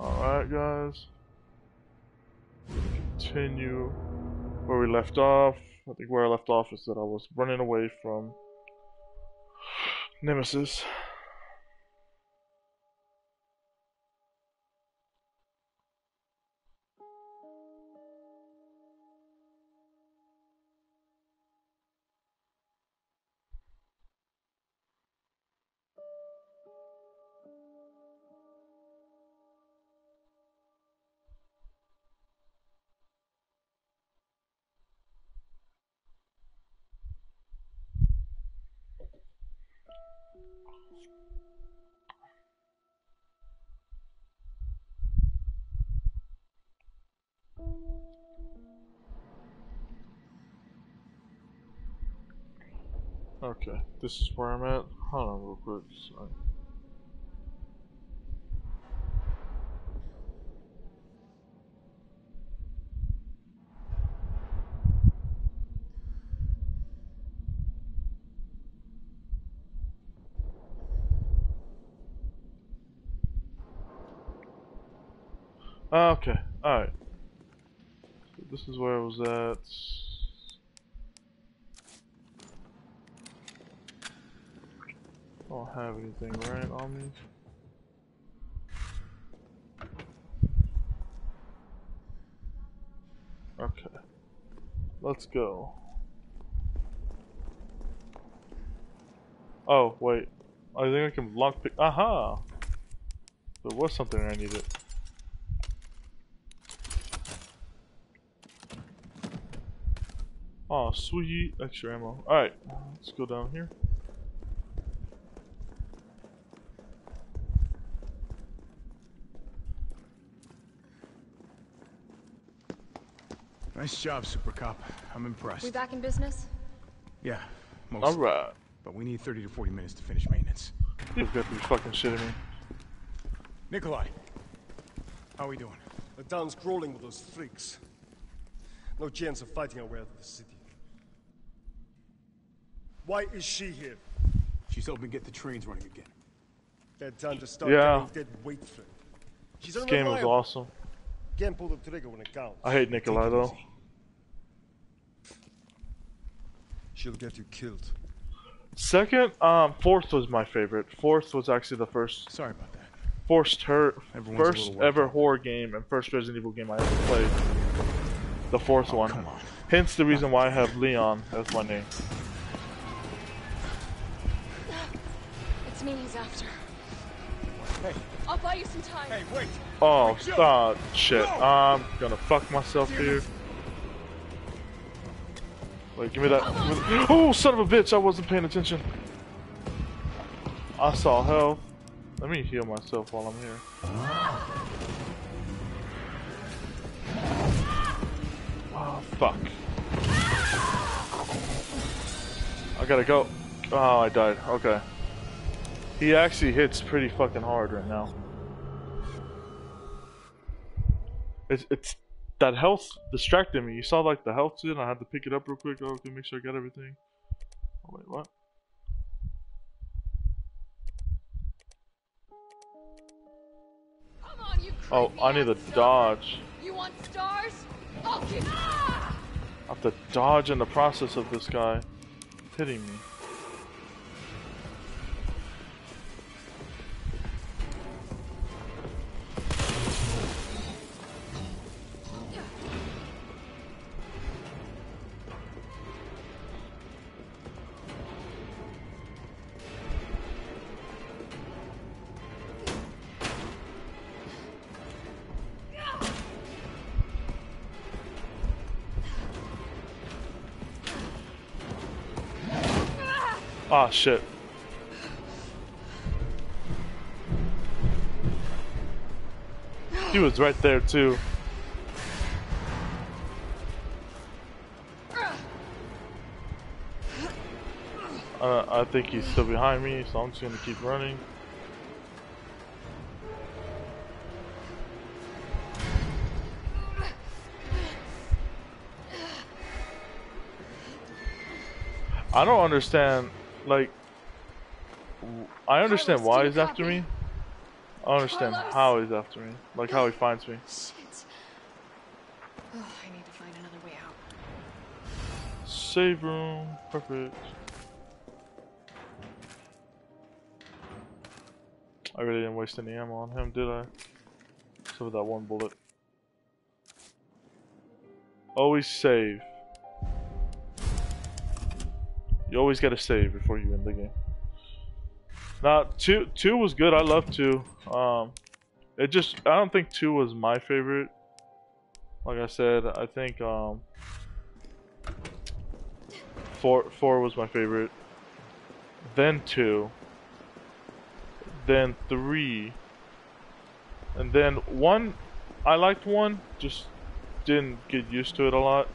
Alright, guys. Continue where we left off. I think where I left off is that I was running away from Nemesis. This is where I'm at. Hold on real quick. Sorry. Ah, Okay, alright. So this is where I was at. Don't have anything right on me. Okay. Let's go. Oh, wait. I think I can lockpick. Aha! There was something I needed. Oh, sweet. Extra ammo. Alright, let's go down here. Nice job, Super Cop. I'm impressed. We back in business? Yeah, mostly. Alright. But we need 30 to 40 minutes to finish maintenance. You've got to be fucking shitting me. Nikolai, how are we doing? The town's crawling with those freaks. No chance of fighting our way out of the city. Why is she here? She's helping get the trains running again. Bad time to start Yeah. getting dead weight, friend. She's This game was awesome. Can't pull the trigger when it counts. I hate Nikolai Take it though. She'll get you killed. Second, um, fourth was my favorite. Fourth was actually the first, Sorry about that. first, her, Everyone's first ever horror game and first Resident Evil game I ever played. The fourth one. Oh, come on. Hence the reason why I have Leon as my name. It's me he's after. Hey, I'll buy you some time. hey, wait! Oh, stop. Shit. I'm gonna fuck myself here. Give me that. give me Oh, son of a bitch! I wasn't paying attention. I saw health. Let me heal myself while I'm here. Oh, fuck. I gotta go. Oh, I died. Okay. He actually hits pretty fucking hard right now. It's it's that health distracted me. You saw like the health shit. I had to pick it up real quick. Oh, to make sure I got everything. Oh wait, what? Come on, you Oh, I need to dodge. You want stars? Give ah! I have to dodge in the process of this guy hitting me. Ah, shit. He was right there too. Uh, I think he's still behind me, so I'm just gonna keep running. I don't understand, like, I understand why he's after me, I understand Carlos. how he's after me. Like how he finds me. Shit. Oh, I need to find another way out. Save room. Perfect. I really didn't waste any ammo on him, did I? Except for that one bullet. Always save. You always gotta save before you end the game. Now, two two was good. I love two. Um, it just I don't think two was my favorite. Like I said, I think um, four four was my favorite. Then two. Then three. And then one, I liked one. Just didn't get used to it a lot.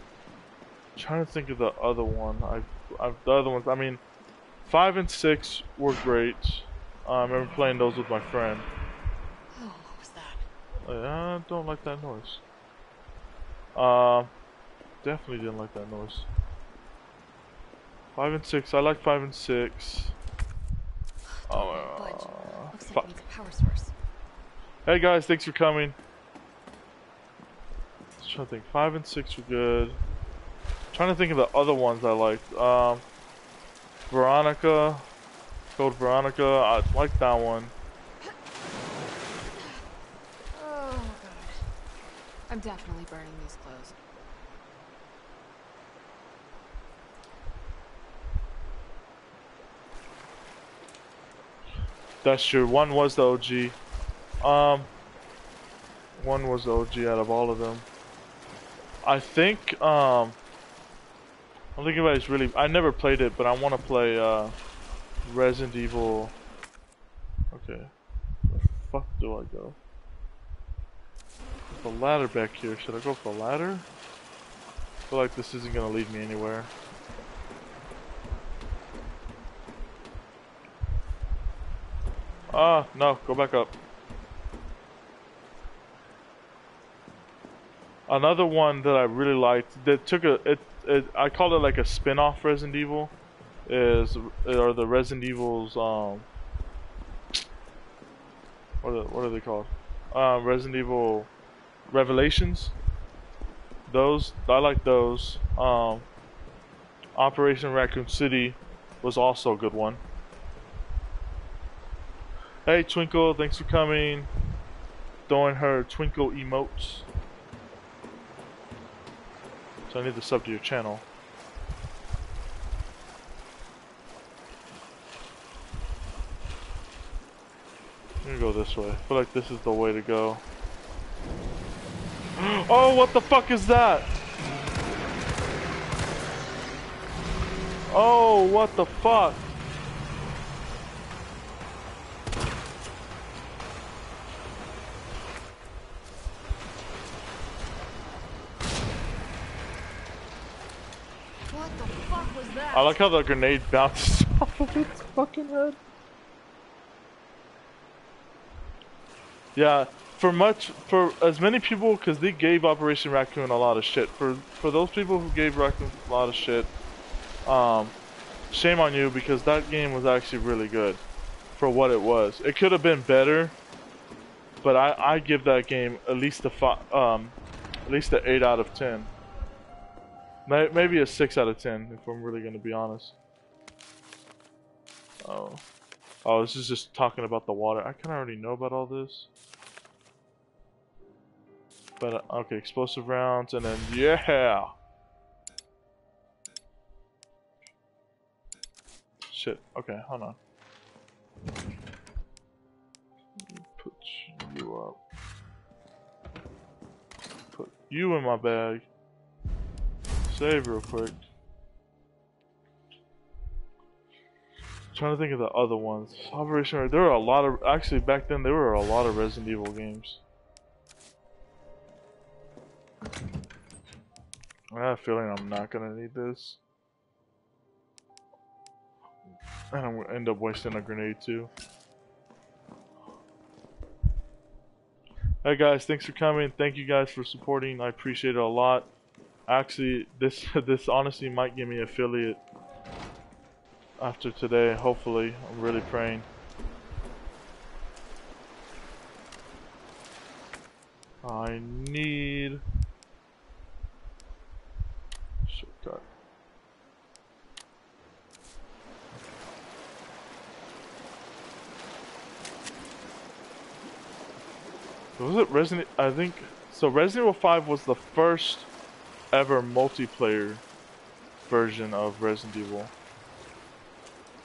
trying to think of the other one. I the other ones. I mean, five and six were great. Uh, I remember playing those with my friend. Oh, what was that? I don't like that noise. Um, definitely didn't like that noise. Five and six. I like five and six. Oh, uh, Looks like needs a power source. Hey guys, thanks for coming. Just trying to think. Five and six were good. Trying to think of the other ones I liked. Um, Veronica, Code Veronica. I like that one. Oh, God. I'm definitely burning these clothes. That's true. One was the OG. Um, one was the OG out of all of them. I think. Um, I don't about anybody's really. I never played it, but I want to play uh, Resident Evil. Okay, where the fuck do I go? There's a ladder back here. Should I go for the ladder? I feel like this isn't gonna lead me anywhere. Ah, no, go back up. Another one that I really liked that took a it, it I call it like a spin-off Resident Evil is are the Resident Evils um what are, what are they called? Um Resident Evil Revelations. Those I like those. Um Operation Raccoon City was also a good one. Hey Twinkle, thanks for coming. Throwing her Twinkle emotes. So I need to sub to your channel. I'm gonna go this way. I feel like this is the way to go. Oh, what the fuck is that? Oh, what the fuck? What the fuck was that? I like how the grenade bounces off of its fucking head. Yeah, for much, for as many people, because they gave Operation Raccoon a lot of shit. For for those people who gave Raccoon a lot of shit, um, shame on you because that game was actually really good for what it was. It could have been better, but I I give that game at least a fi- um, at least an eight out of ten. May- Maybe a 6 out of 10, if I'm really gonna be honest. Oh. Oh, this is just talking about the water. I kinda already know about all this. But, uh, okay, explosive rounds, and then, yeah! Shit, okay, hold on. Put you up. Put you in my bag. Save real quick. trying to think of the other ones. Operation. There were a lot of actually back then there were a lot of Resident Evil games. I have a feeling I'm not gonna need this. And I'm gonna end up wasting a grenade too. Hey guys, thanks for coming. Thank you guys for supporting. I appreciate it a lot. Actually, this this honestly might give me affiliate after today. Hopefully, I'm really praying. I need shortcut. Was it Resident? I think so. Resident Evil 5 was the first ever multiplayer version of Resident Evil,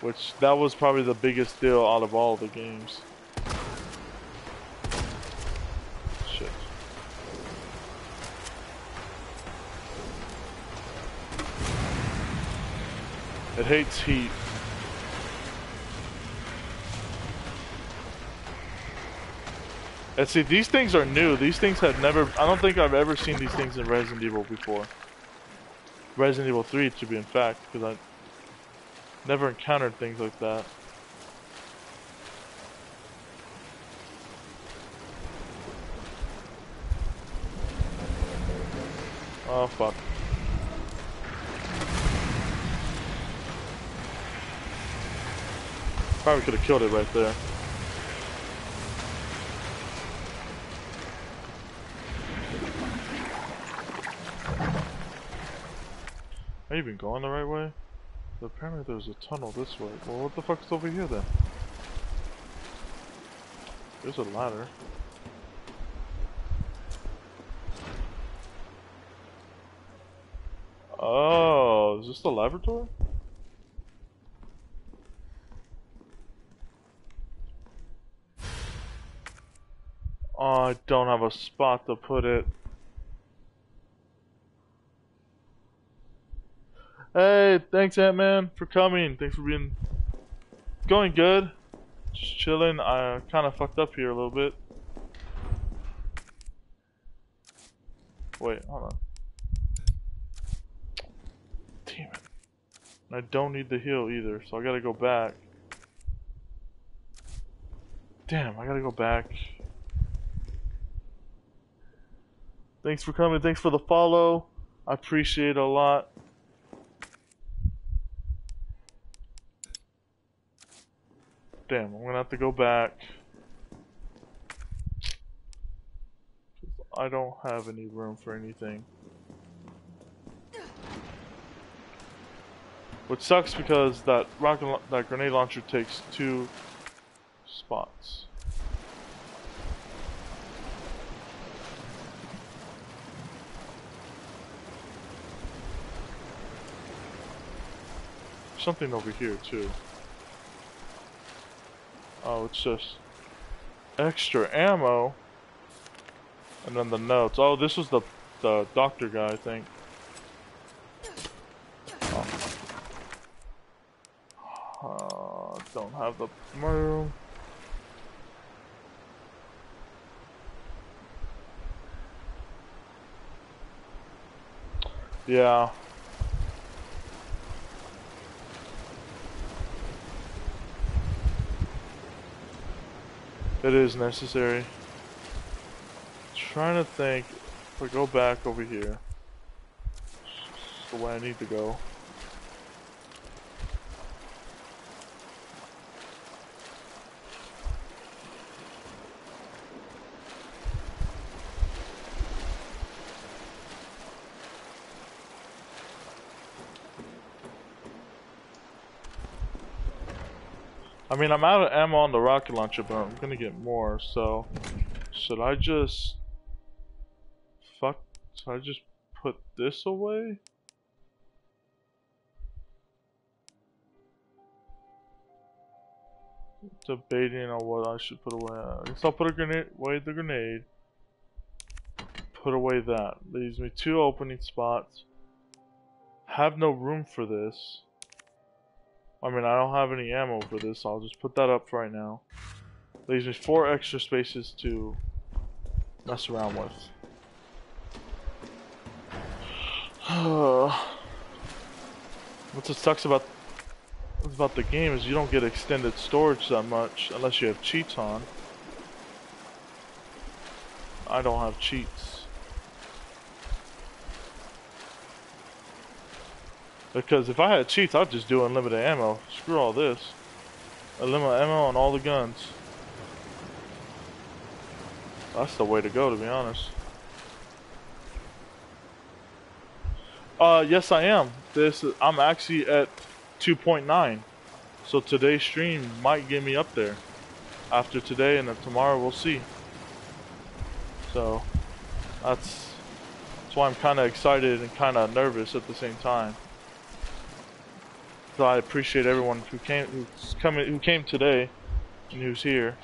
which that was probably the biggest deal out of all the games. Shit. It hates heat. And see, these things are new. These things have never... I don't think I've ever seen these things in Resident Evil before. Resident Evil 3, to be in fact, because I never encountered things like that. Oh, fuck. Probably could have killed it right there. Even going the right way? Apparently there's a tunnel this way. Well, what the fuck's over here then? There's a ladder. Oh, is this the laboratory? Oh, I don't have a spot to put it. Hey, thanks Ant-Man for coming. Thanks for being going good. Just chilling. I uh, kind of fucked up here a little bit. Wait, hold on. Damn it. I don't need the heal either, so I gotta go back. Damn, I gotta go back. Thanks for coming. Thanks for the follow. I appreciate it a lot. Damn, I'm gonna have to go back. I don't have any room for anything. Which sucks because that rocket that grenade launcher takes two spots. Something over here too. Oh, it's just extra ammo. And then the notes. Oh, this was the the doctor guy, I think. Oh. Uh, don't have the room. Yeah. It is necessary. Trying to think if I go back over here. The way I need to go. I mean, I'm out of ammo on the rocket launcher, but I'm gonna get more, so... Should I just... Fuck... Should I just put this away? Debating on what I should put away. I guess I'll put a grenade away the grenade. Put away that. Leaves me two opening spots. Have no room for this. I mean, I don't have any ammo for this, so I'll just put that up right now. Leaves me four extra spaces to mess around with. what just sucks about about the game is you don't get extended storage that much unless you have cheats on. I don't have cheats. Because if I had cheats, I'd just do unlimited ammo. Screw all this. Unlimited ammo on all the guns. That's the way to go, to be honest. Uh, yes, I am. This I'm actually at 2.9, so today's stream might get me up there. After today and then tomorrow, we'll see. So, that's that's why I'm kind of excited and kind of nervous at the same time. I appreciate everyone who came, who's coming, who came today, and who's here.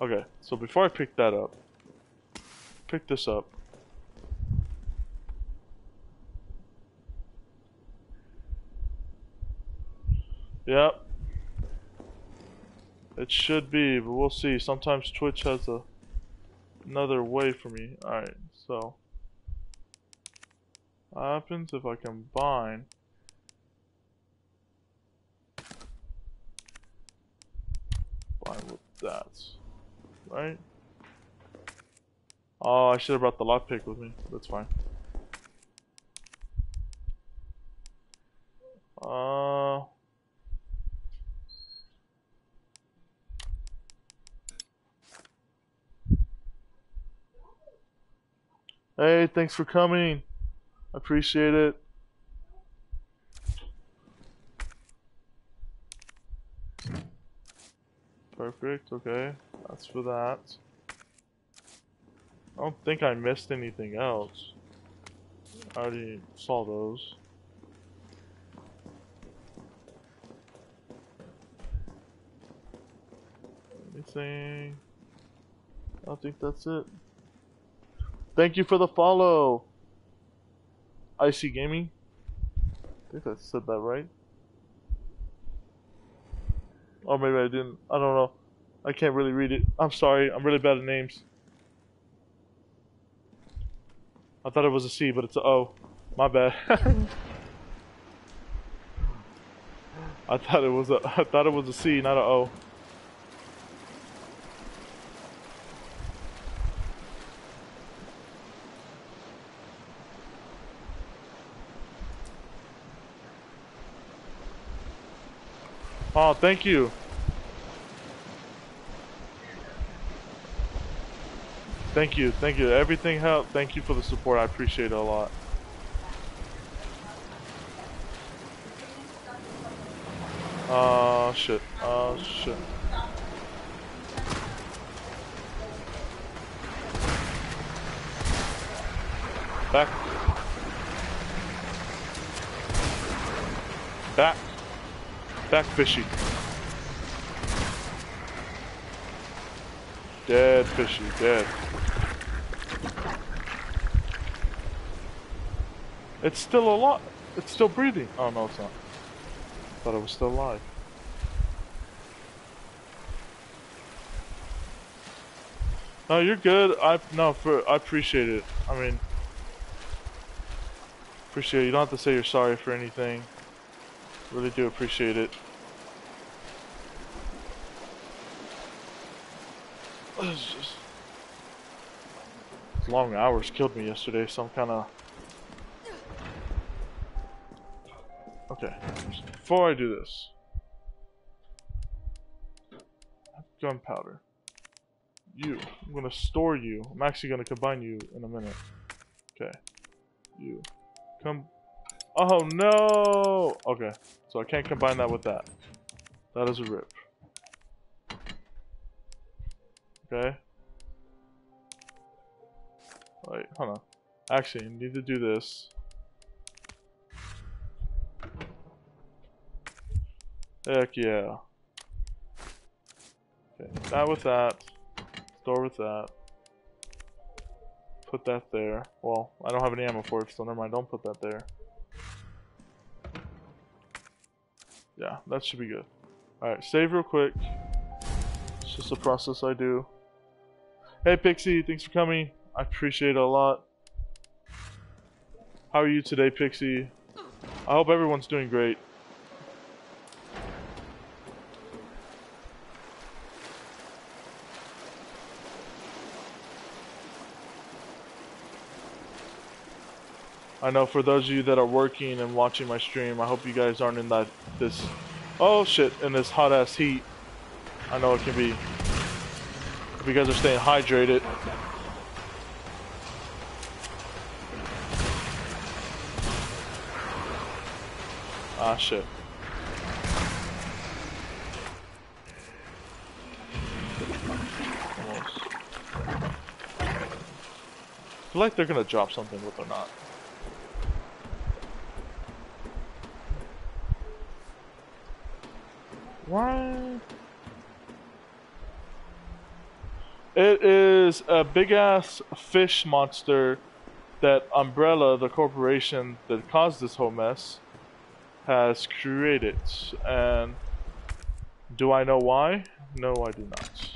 Okay, so before I pick that up, pick this up. Yep. It should be, but we'll see. Sometimes Twitch has a another way for me. Alright, so what happens if I combine combine with that? Right? Oh, I should have brought the lockpick with me. That's fine. Uh Hey, thanks for coming. I appreciate it. Perfect, okay. That's for that. I don't think I missed anything else. I already saw those. Anything? I think that's it. Thank you for the follow. Icy Gaming. I think I said that right. Or maybe I didn't. I don't know. I can't really read it. I'm sorry. I'm really bad at names. I thought it was a C, but it's a O. My bad. I thought it was a I thought it was a C, not an O. Oh, thank you. Thank you, thank you. Everything helped. Thank you for the support. I appreciate it a lot. Oh shit. Oh shit. Back. Back. Back fishy. Dead fishy, dead. It's still alive. It's still breathing. Oh no, it's not. Thought it was still alive. No, you're good. I no for I appreciate it. I mean, appreciate it. You don't have to say you're sorry for anything. Really do appreciate it. It's just long hours killed me yesterday, so I'm kind of okay. Before I do this, gunpowder. You, I'm gonna store you. I'm actually gonna combine you in a minute. Okay, you, come. Oh no! Okay, so I can't combine that with that. That is a rip. Okay. Wait, hold on. Actually, need to do this. Heck yeah. Okay, that with that. Store with that. Put that there. Well, I don't have any ammo for it, so never mind. Don't put that there. Yeah, that should be good. Alright, save real quick. It's just a process I do. Hey Pixie, thanks for coming. I appreciate it a lot. How are you today, Pixie? I hope everyone's doing great. I know for those of you that are working and watching my stream, I hope you guys aren't in that this. Oh shit! In this hot ass heat, I know it can be. If you guys are staying hydrated. Ah shit. I feel like they're gonna drop something, but they're not. What? It is a big ass fish monster that Umbrella, the corporation that caused this whole mess, has created. And do I know why? No, I do not.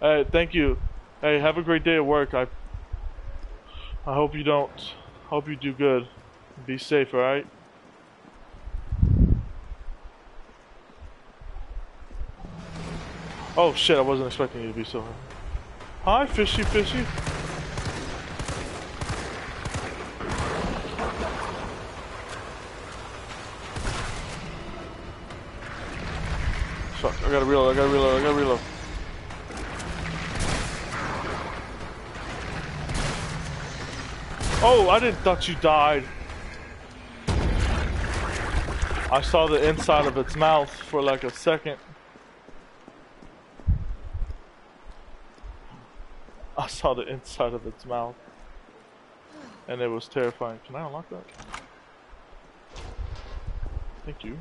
Hey, thank you. Hey, have a great day at work. I I hope you don't hope you do good. Be safe, alright? Oh shit, I wasn't expecting you to be so Hi, fishy fishy. Fuck, I gotta reload, I gotta reload, I gotta reload. Oh, I didn't thought you died. I saw the inside of its mouth for like a second. I saw the inside of its mouth. And it was terrifying. Can I unlock that? Thank you.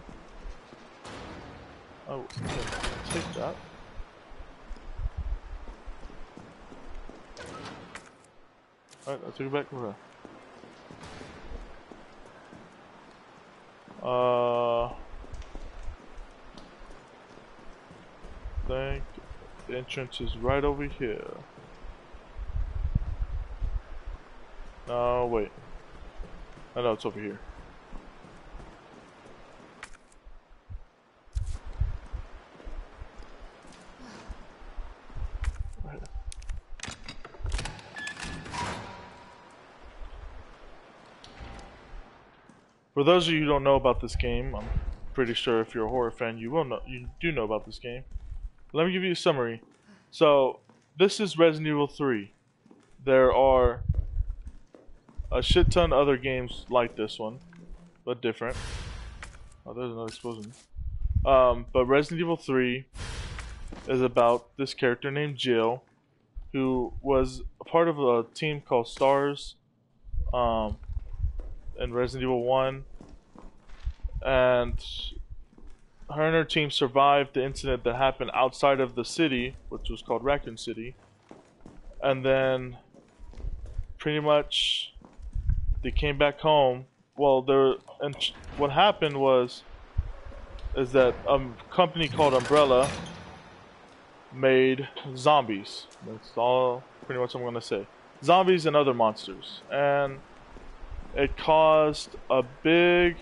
Oh, take that. Alright, I took it back over Uh, think the entrance is right over here. No, wait. I know it's over here. For those of you who don't know about this game, I'm pretty sure if you're a horror fan, you will know. You do know about this game. Let me give you a summary. So, this is Resident Evil 3. There are a shit ton of other games like this one, but different. Oh, there's another explosion. Um, but Resident Evil 3 is about this character named Jill, who was a part of a team called STARS. Um, in Resident Evil 1. And her and her team survived the incident that happened outside of the city, which was called Raccoon City. And then pretty much they came back home. Well, there and what happened was is that a company called Umbrella made zombies. That's all pretty much I'm going to say. Zombies and other monsters. And it caused a big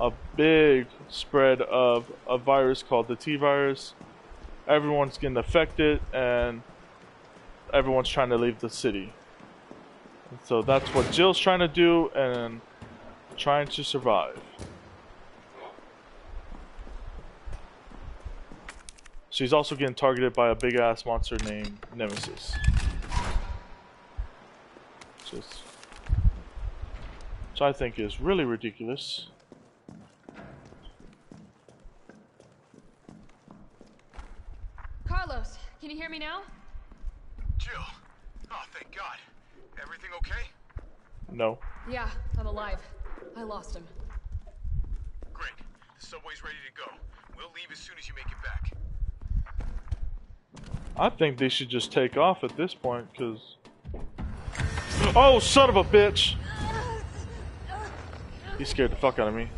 a big spread of a virus called the T virus. Everyone's getting affected and everyone's trying to leave the city. And so that's what Jill's trying to do and trying to survive. She's also getting targeted by a big ass monster named Nemesis. Just which I think is really ridiculous. Carlos, can you hear me now? Jill. Oh, thank God. Everything okay? No. Yeah, I'm alive. I lost him. Great. The subway's ready to go. We'll leave as soon as you make it back. I think they should just take off at this point, because... Oh, son of a bitch! He scared the fuck out of me.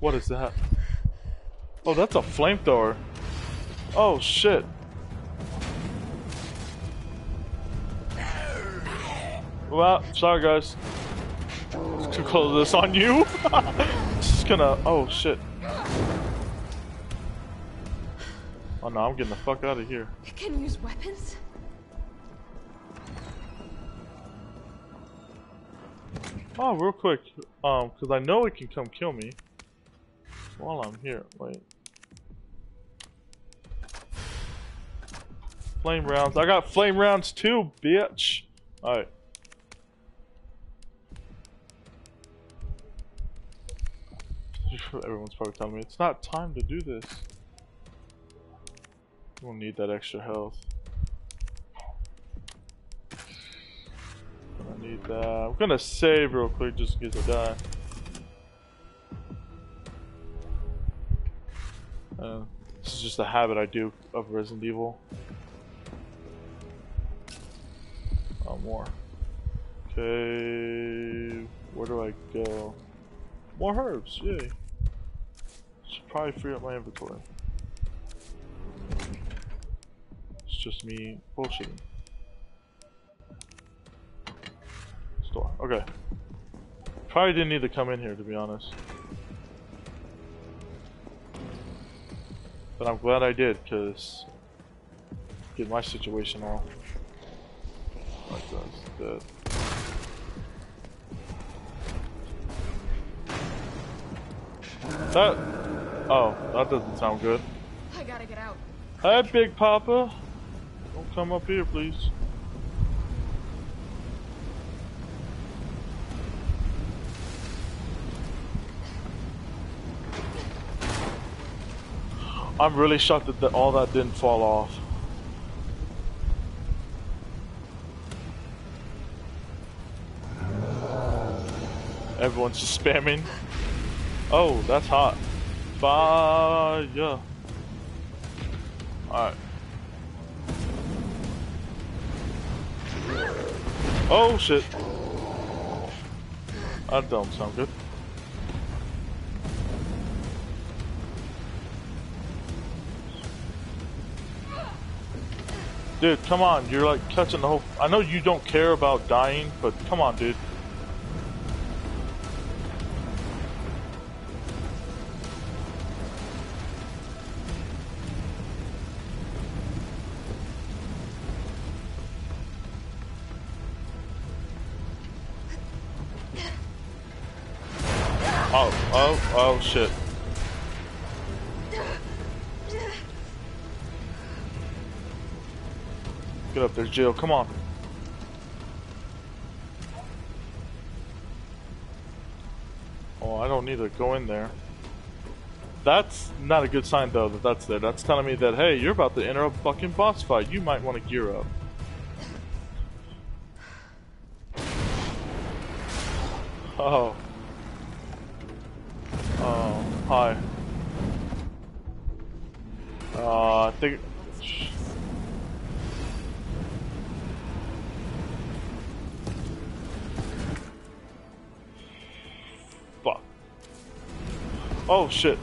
What is that? Oh, that's a flamethrower. Oh, shit. Well, sorry guys. Just gonna close this on you. Just gonna. Oh shit. Oh no, I'm getting the fuck out of here. You can use weapons. Oh, real quick, um, cause I know it can come kill me while I'm here. Wait. Flame rounds. I got flame rounds too, bitch. Alright. Everyone's probably telling me it's not time to do this. We don't need that extra health. I need that. I'm gonna save real quick just in case I die. Uh, this is just a habit I do of Resident Evil. Oh, more. Okay, where do I go? More herbs, yay. Probably free up my inventory. It's just me bullshitting. Store, okay. Probably didn't need to come in here to be honest. But I'm glad I did, because get my situation all like that's dead. That oh, that doesn't sound good. I gotta get out. Hi, Big Papa. Don't come up here, please. I'm really shocked that the, all that didn't fall off. Everyone's just spamming. Oh, that's hot. Fire. Alright. Oh shit. That don't sound good. Dude, come on, you're like catching the whole... I know you don't care about dying, but come on, dude. Oh, oh, oh shit. Get up there, Jill, come on. Oh, I don't need to go in there. That's not a good sign though that that's there. That's telling me that, hey, you're about to enter a fucking boss fight. You might want to gear up. Oh. Shit.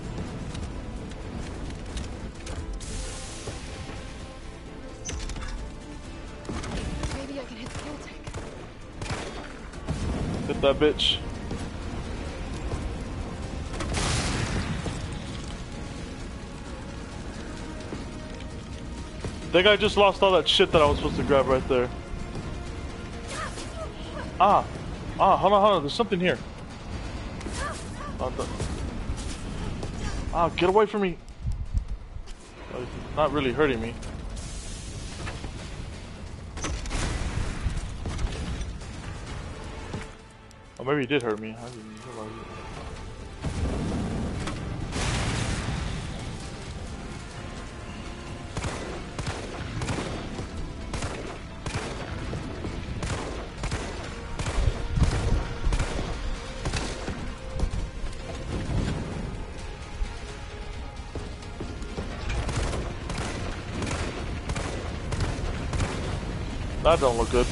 Maybe I can hit the Voltec. Hit that bitch. I think I just lost all that shit that I was supposed to grab right there. Ah. Ah, hold on, hold on. There's something here. Oh. Get away from me. Not really hurting me. Oh, maybe he did hurt me. I didn't That don't look good.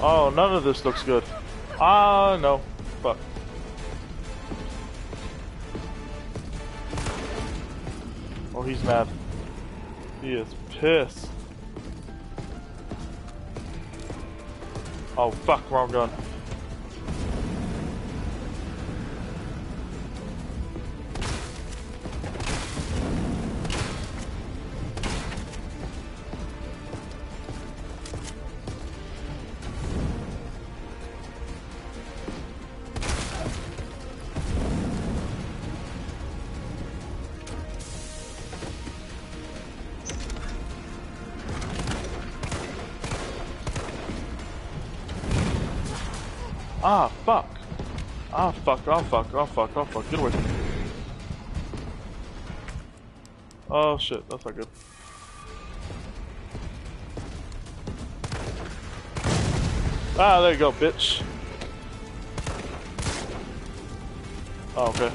Oh, none of this looks good. Ah, no. Fuck. Oh, he's mad. He is pissed. Oh, fuck, wrong gun. Ah, fuck. Ah, fuck, oh, fuck, oh, fuck, oh, fuck. Get away from me. Oh, shit, that's not good. Ah, there you go, bitch. Oh, okay.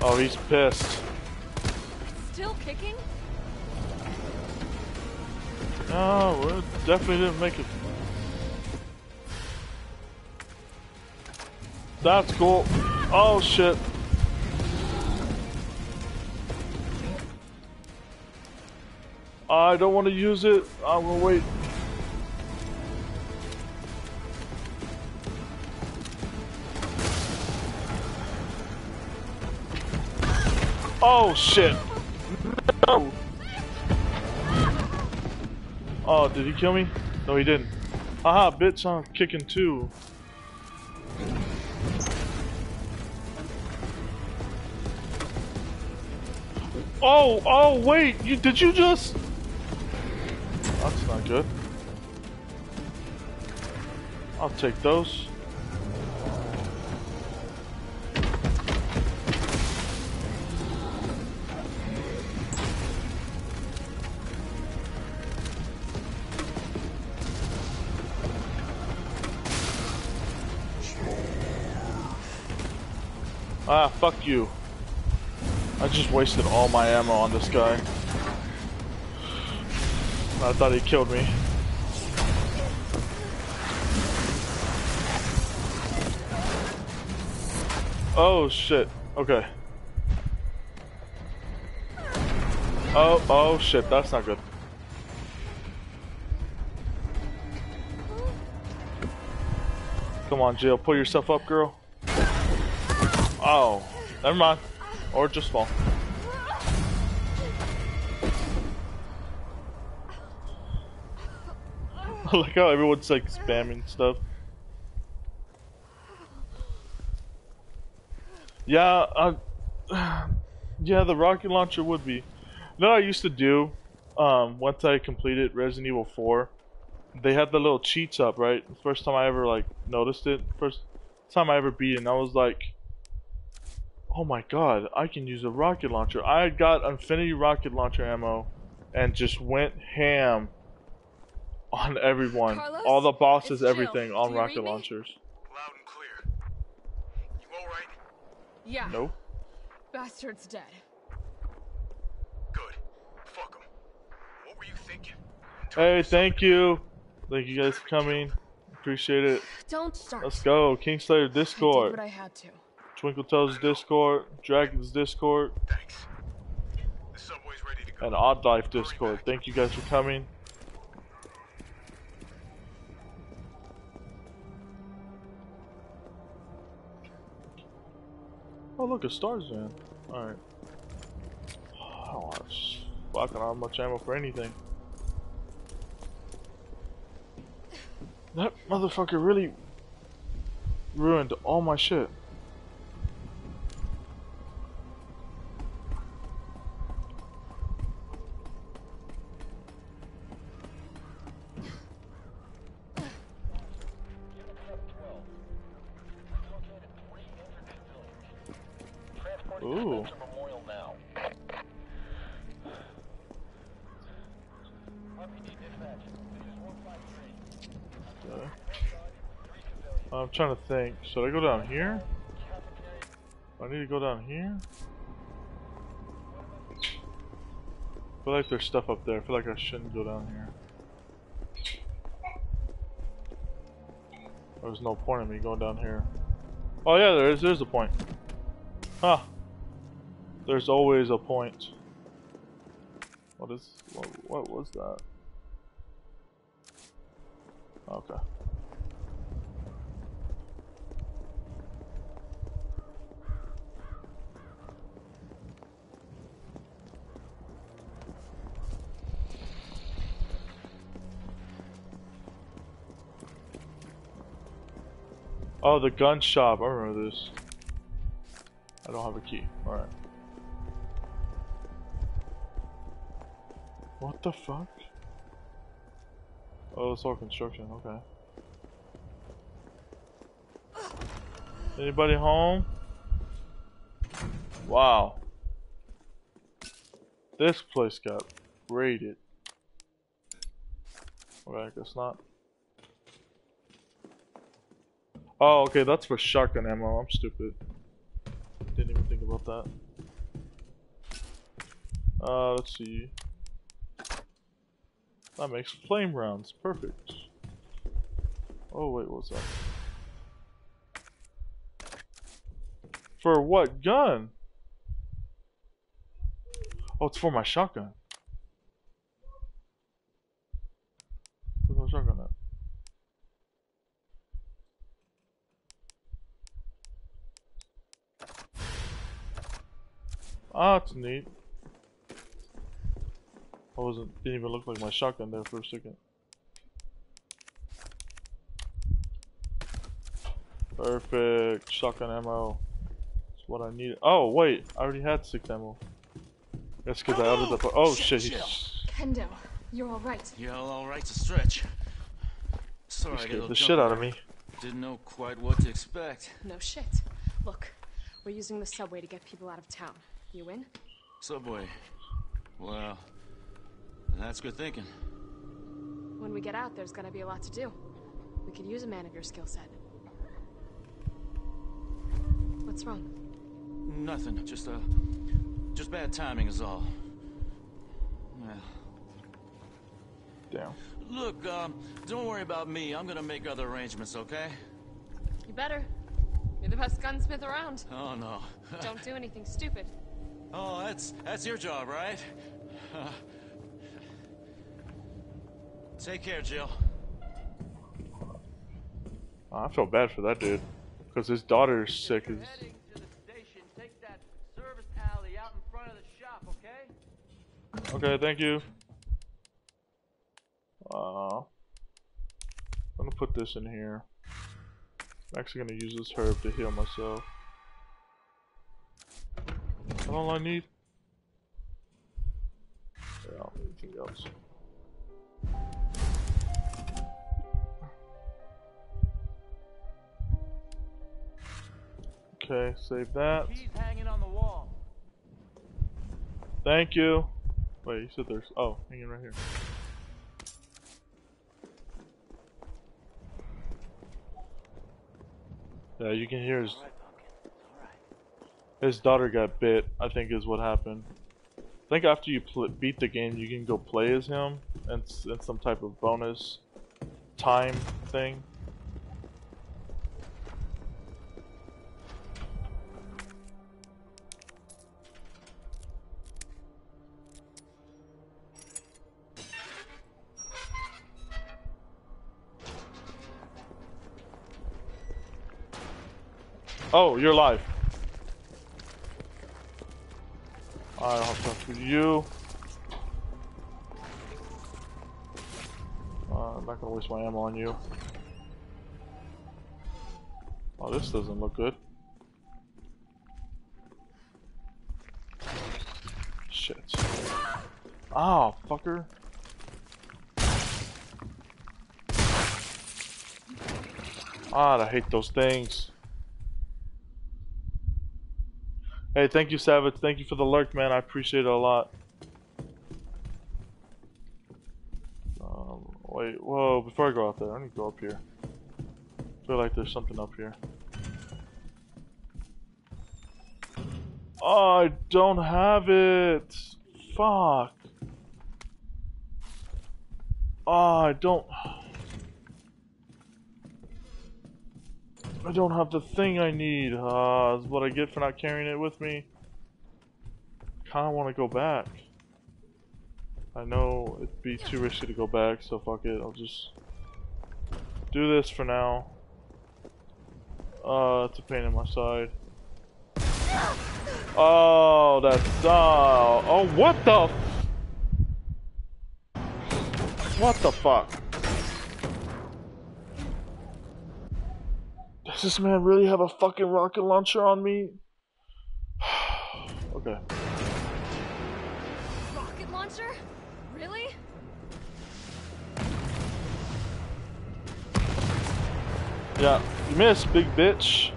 Oh, he's pissed. Still kicking? No, we definitely didn't make it. That's cool. Oh shit. I don't want to use it. I'm gonna wait. Oh shit. No. Oh, did he kill me? No, he didn't. Haha, bitch, I'm kicking too. Oh, oh, wait, you did you just? That's not good. I'll take those. Ah, fuck you. I just wasted all my ammo on this guy. I thought he killed me. Oh shit. Okay. Oh, oh shit, that's not good. Come on, Jill, pull yourself up, girl. Oh, never mind. Or just fall. Like how everyone's like spamming stuff. Yeah, uh, yeah, the rocket launcher would be. What I used to do? Um, once I completed Resident Evil 4, they had the little cheats up, right? First time I ever like noticed it. First time I ever beat it, and I was like, oh my god, I can use a rocket launcher. I got Infinity rocket launcher ammo and just went ham on everyone. Carlos? All the bosses, everything on Do you read rocket launchers. Loud and clear. You alright? Yeah. Nope. Bastard's dead. Good. Fuck him. What were you thinking? Hey, thank you. Thank you guys for coming. Appreciate it. Don't start. Let's go. Kingslayer I did Discord. what I had to. Twinkle Toes Discord. Dragon's Discord. And Odd Life Discord. Thank you guys for coming. Oh look, a stars man. Alright. Don't fucking have much ammo for anything. That motherfucker really ruined all my shit. Ooh. Okay. Uh, I'm trying to think. Should I go down here? I need to go down here? I feel like there's stuff up there. I feel like I shouldn't go down here. There's no point in me going down here. Oh yeah, there is. There's a point. Huh. There's always a point. What is... What, what was that? Okay. Oh, the gun shop. I remember this. I don't have a key. Alright. What the fuck? Oh, it's all construction, okay. Anybody home? Wow. This place got raided. Okay, I guess not. Oh, okay, that's for shotgun ammo. I'm stupid. Didn't even think about that. Uh, let's see. That makes flame rounds. Perfect. Oh, wait, what's that? For what gun? Oh, it's for my shotgun. Where's my shotgun at? Ah, it's neat. I wasn't didn't even look like my shotgun there for a second. Perfect shotgun ammo. That's what I needed. Oh wait, I already had six ammo. That's because I added the. Oh shit! Shit, Kendo, you're all right. Yeah, all right to stretch. Sorry, I got scared the shit out of me. Didn't know quite what to expect. No shit. Look, we're using the subway to get people out of town. You in? Subway. Well, that's good thinking. When we get out, there's gonna be a lot to do. We could use a man of your skill set. What's wrong? Nothing. Just uh, just bad timing is all. Well, Damn. look, um, don't worry about me. I'm gonna make other arrangements, okay? You better. You're the best gunsmith around. Oh no. Don't do anything stupid. oh, that's that's your job, right? Take care, Jill. I feel bad for that dude. Because his daughter's sick. As... you're heading to the station, take that service alley out in front of the shop, okay? Okay, thank you. Uh, I'm gonna put this in here. I'm actually gonna use this herb to heal myself. That's all I need. Yeah, I don't need anything else. Okay, save that. Keys hanging on the wall. Thank you. Wait, you said there's. Oh, hanging right here. Yeah, you can hear his. His daughter got bit. I think is what happened. I think after you beat the game, you can go play as him, and it's some type of bonus time thing. Oh, you're live. I'll have stuff for you. Uh, I'm not gonna waste my ammo on you. Oh, this doesn't look good. Shit. Ah, fucker. Ah, I hate those things. Hey, thank you, Savage. Thank you for the lurk, man. I appreciate it a lot. Um, wait, whoa, before I go out there, I need to go up here. I feel like there's something up here. Oh, I don't have it. Fuck. Oh, I don't. I don't have the thing I need. Uh, is what I get for not carrying it with me. Kinda wanna go back. I know it'd be too risky to go back, so fuck it. I'll just do this for now. Uh, it's a pain in my side. Oh, that's oh, oh, what the? What the fuck? Does this man really have a fucking rocket launcher on me? okay. Rocket launcher? Really? Yeah, you missed, big bitch.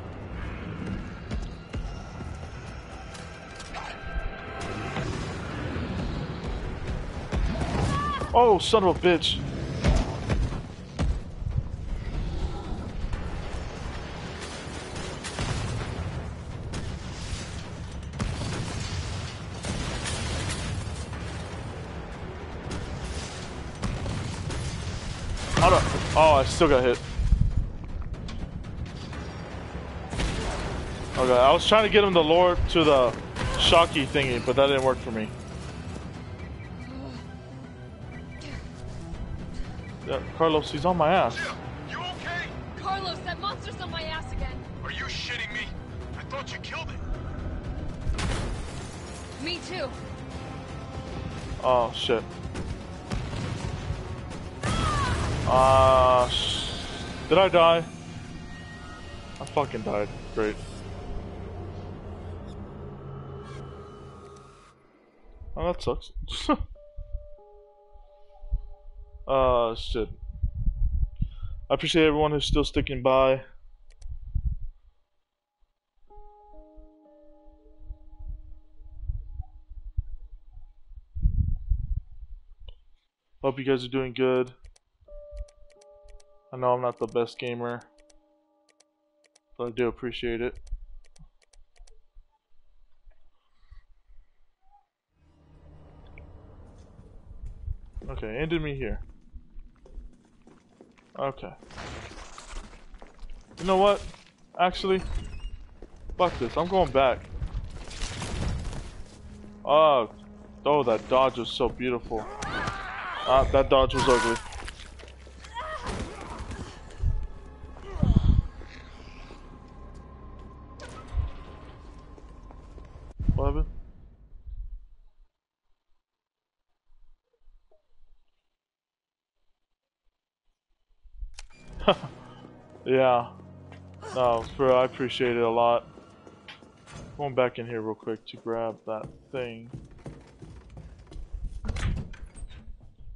Oh, son of a bitch. Oh, I still got hit. Okay, I was trying to get him to lure to the shocky thingy, but that didn't work for me. Yeah, Carlos, he's on my ass. You okay? Carlos, that monster's on my ass again. Are you shitting me? I thought you killed it. Me too. Oh, shit. Ah, Did I die? I fucking died. Great. Oh, that sucks. uh, shit. I appreciate everyone who's still sticking by. Hope you guys are doing good. I know I'm not the best gamer, but I do appreciate it. Okay, ended me here. Okay. You know what? Actually, fuck this. I'm going back. Oh, oh, that dodge was so beautiful. Ah, that dodge was ugly. Yeah. No, bro, I appreciate it a lot. Going back in here real quick to grab that thing.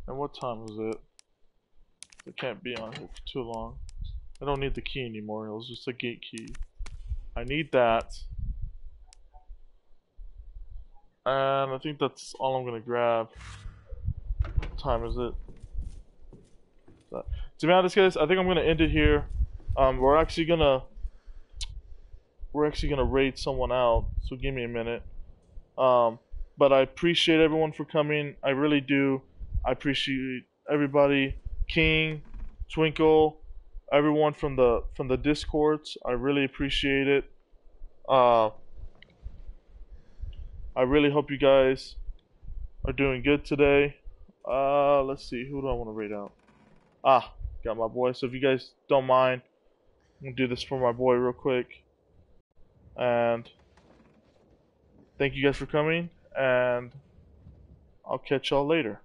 And what time was it? It can't be on here for too long. I don't need the key anymore, it was just a gate key. I need that. And I think that's all I'm gonna grab. What time is it? So, to be honest guys, I think I'm gonna end it here. Um, we're actually gonna we're actually gonna raid someone out, so give me a minute. Um, but I appreciate everyone for coming. I really do. I appreciate everybody, King, Twinkle, everyone from the from the discords. I really appreciate it. Uh, I really hope you guys are doing good today. Uh, let's see, who do I want to rate out? Ah, got my boy. So if you guys don't mind, I'm gonna do this for my boy real quick. And thank you guys for coming, and I'll catch y'all later.